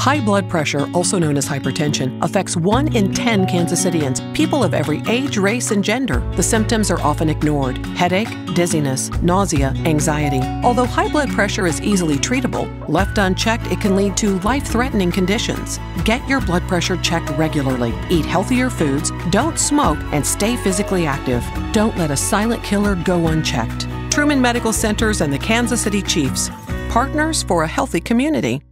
High blood pressure, also known as hypertension, affects 1 in 10 Kansas Citians, people of every age, race, and gender. The symptoms are often ignored headache, dizziness, nausea, anxiety. Although high blood pressure is easily treatable, left unchecked, it can lead to life threatening conditions. Get your blood pressure checked regularly, eat healthier foods, don't smoke, and stay physically active. Don't let a silent killer go unchecked. Truman Medical Centers and the Kansas City Chiefs, partners for a healthy community.